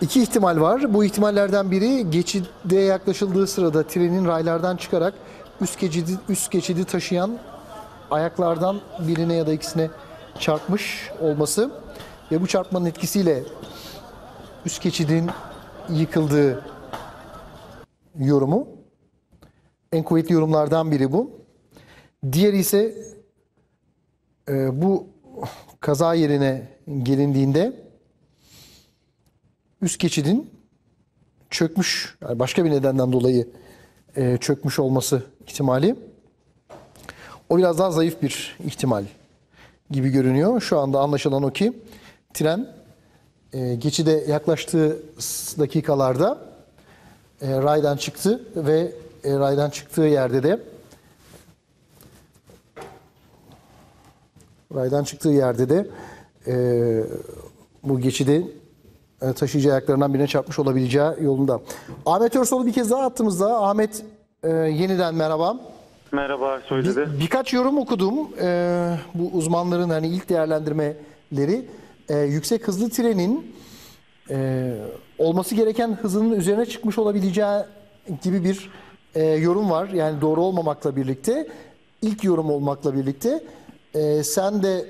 İki ihtimal var. Bu ihtimallerden biri geçide yaklaşıldığı sırada trenin raylardan çıkarak üst geçidi, üst geçidi taşıyan ayaklardan birine ya da ikisine çarpmış olması ve bu çarpmanın etkisiyle üst geçidin yıkıldığı yorumu. En kuvvetli yorumlardan biri bu. Diğeri ise e, bu kaza yerine gelindiğinde üst geçidin çökmüş, yani başka bir nedenden dolayı e, çökmüş olması ihtimali. O biraz daha zayıf bir ihtimal gibi görünüyor. Şu anda anlaşılan o ki tren e, geçide yaklaştığı dakikalarda e, raydan çıktı ve e, raydan çıktığı yerde de raydan çıktığı yerde de e, bu geçidi taşıyıcı ayaklarından birine çarpmış olabileceği yolunda. Ahmet Örsoğlu bir kez daha attığımızda. Ahmet e, yeniden merhaba. Merhaba söyledi. Bir- birkaç yorum okudum. Ee, bu uzmanların hani ilk değerlendirmeleri e, yüksek hızlı trenin e, olması gereken hızının üzerine çıkmış olabileceği gibi bir e, yorum var. Yani doğru olmamakla birlikte ilk yorum olmakla birlikte e, sen de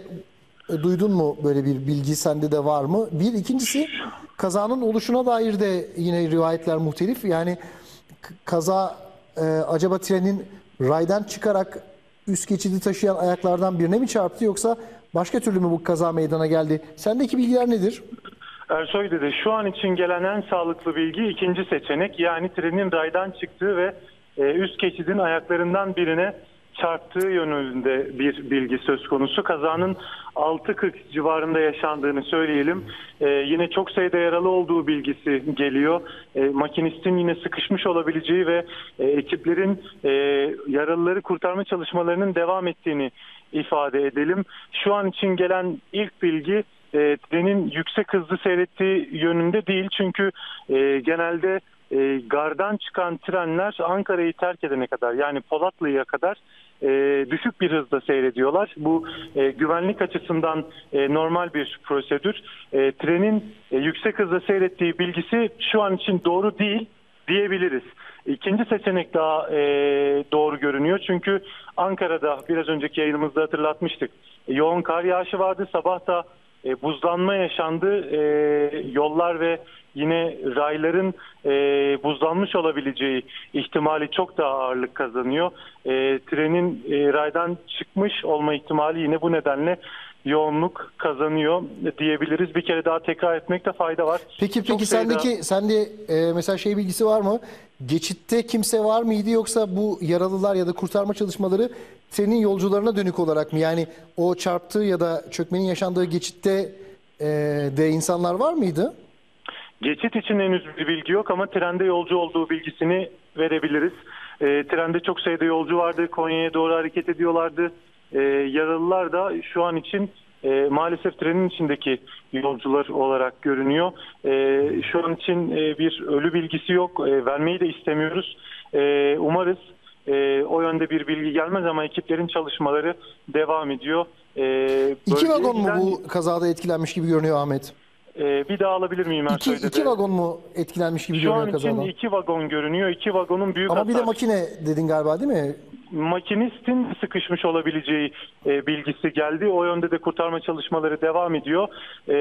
e, duydun mu böyle bir bilgi sende de var mı? Bir ikincisi kazanın oluşuna dair de yine rivayetler muhtelif. Yani kaza e, acaba trenin raydan çıkarak üst geçidi taşıyan ayaklardan birine mi çarptı yoksa başka türlü mü bu kaza meydana geldi? Sendeki bilgiler nedir? Ersoy dedi şu an için gelen en sağlıklı bilgi ikinci seçenek. Yani trenin raydan çıktığı ve e, üst geçidin ayaklarından birine çarptığı yönünde bir bilgi söz konusu. Kazanın 6.40 civarında yaşandığını söyleyelim. E, yine çok sayıda yaralı olduğu bilgisi geliyor. E, makinistin yine sıkışmış olabileceği ve e, ekiplerin e, yaralıları kurtarma çalışmalarının devam ettiğini ifade edelim. Şu an için gelen ilk bilgi e, trenin yüksek hızlı seyrettiği yönünde değil. Çünkü e, genelde e, gardan çıkan trenler Ankara'yı terk edene kadar yani Polatlı'ya kadar e, düşük bir hızda seyrediyorlar. Bu e, güvenlik açısından e, normal bir prosedür. E, trenin e, yüksek hızda seyrettiği bilgisi şu an için doğru değil diyebiliriz. İkinci seçenek daha e, doğru görünüyor. Çünkü Ankara'da biraz önceki yayınımızda hatırlatmıştık. E, yoğun kar yağışı vardı. Sabah da e, buzlanma yaşandı. E, yollar ve yine rayların e, buzlanmış olabileceği ihtimali çok daha ağırlık kazanıyor. E, trenin e, raydan çıkmış olma ihtimali yine bu nedenle yoğunluk kazanıyor diyebiliriz. Bir kere daha tekrar etmekte fayda var. Peki Çok peki sayıda- sendeki sende e, mesela şey bilgisi var mı? Geçitte kimse var mıydı yoksa bu yaralılar ya da kurtarma çalışmaları senin yolcularına dönük olarak mı? Yani o çarptığı ya da çökmenin yaşandığı geçitte e, de insanlar var mıydı? Geçit için henüz bir bilgi yok ama trende yolcu olduğu bilgisini verebiliriz. E, trende çok sayıda yolcu vardı. Konya'ya doğru hareket ediyorlardı. E, yaralılar da şu an için e, maalesef trenin içindeki yolcular olarak görünüyor. E, şu an için e, bir ölü bilgisi yok. E, vermeyi de istemiyoruz. E, umarız e, o yönde bir bilgi gelmez ama ekiplerin çalışmaları devam ediyor. E, İki vagon mu bu kazada etkilenmiş gibi görünüyor Ahmet? E, bir daha alabilir miyim İki, Ersoy iki dede? vagon mu etkilenmiş gibi Şu görünüyor an için kazadan? iki vagon görünüyor. İki vagonun büyük Ama bir de makine dedin galiba değil mi? makinistin sıkışmış olabileceği e, bilgisi geldi. O yönde de kurtarma çalışmaları devam ediyor. E,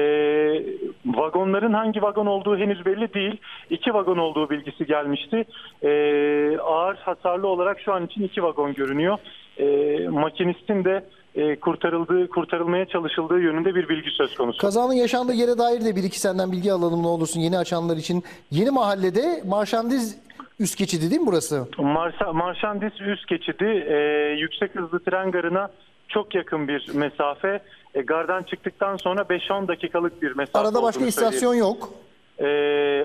vagonların hangi vagon olduğu henüz belli değil. İki vagon olduğu bilgisi gelmişti. E, ağır hasarlı olarak şu an için iki vagon görünüyor. E, makinistin de e, kurtarıldığı, kurtarılmaya çalışıldığı yönünde bir bilgi söz konusu. Kazanın yaşandığı yere dair de bir iki senden bilgi alalım ne olursun yeni açanlar için. Yeni mahallede Marşandiz üst geçidi değil mi burası? Marsa, Marşandis üst geçidi e, yüksek hızlı tren garına çok yakın bir mesafe. E, gardan çıktıktan sonra 5-10 dakikalık bir mesafe Arada başka istasyon yok. E,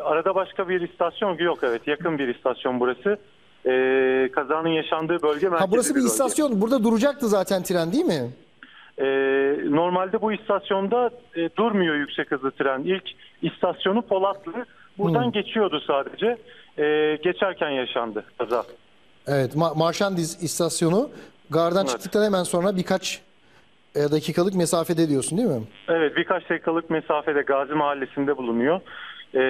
arada başka bir istasyon yok evet yakın bir istasyon burası. E, kazanın yaşandığı bölge merkezi Ha burası bir bölge. istasyon. Burada duracaktı zaten tren değil mi? E, normalde bu istasyonda e, durmuyor yüksek hızlı tren. İlk istasyonu Polatlı. Buradan geçiyordu sadece. E, geçerken yaşandı kaza. Evet, Ma- Marşandiz istasyonu gardan Evet. çıktıktan hemen sonra birkaç e, dakikalık mesafede diyorsun değil mi? Evet birkaç dakikalık mesafede Gazi Mahallesi'nde bulunuyor. E,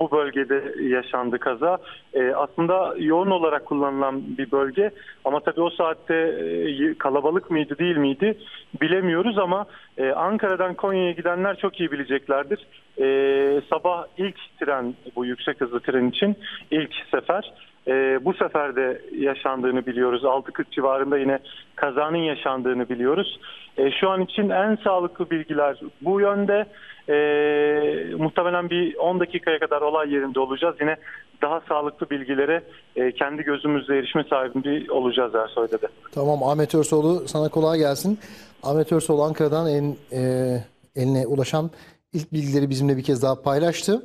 bu bölgede yaşandı kaza. E, aslında yoğun olarak kullanılan bir bölge ama tabii o saatte e, kalabalık mıydı değil miydi bilemiyoruz ama e, Ankara'dan Konya'ya gidenler çok iyi bileceklerdir. E, sabah ilk tren bu yüksek hızlı tren için ilk sefer. E, bu sefer de yaşandığını biliyoruz. 6.40 civarında yine kazanın yaşandığını biliyoruz. E, şu an için en sağlıklı bilgiler bu yönde. E, muhtemelen bir 10 dakikaya kadar olay yerinde olacağız. Yine daha sağlıklı bilgilere e, kendi gözümüzle erişme sahibi olacağız Ersoy'da da. Tamam Ahmet Örsoğlu sana kolay gelsin. Ahmet Örsoğlu Ankara'dan en, e, eline ulaşan ilk bilgileri bizimle bir kez daha paylaştı.